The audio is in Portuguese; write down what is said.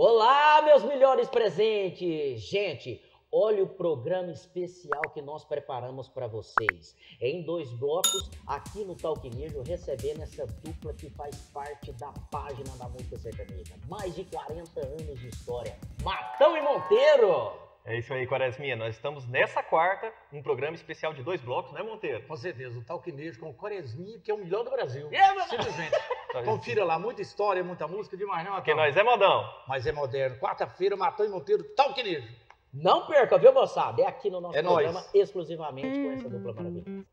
Olá, meus melhores presentes! Gente, olha o programa especial que nós preparamos para vocês. Em dois blocos, aqui no Talquinejo, recebendo essa dupla que faz parte da página da música sertaneja. Mais de 40 anos de história. Matão e Monteiro! É isso aí, Quaresminha. Nós estamos nessa quarta, um programa especial de dois blocos, né, Monteiro? Com certeza, o Talquinejo com o Quaresminha, que é o melhor do Brasil. É, meu- Simplesmente. Confira lá, muita história, muita música, demais, não, Porque Atão? nós é modão. Mas é moderno. Quarta-feira, Matão e Monteiro, Talquinejo. Não perca, viu, moçada? É aqui no nosso É programa, nóis. exclusivamente com essa dupla maravilhosa.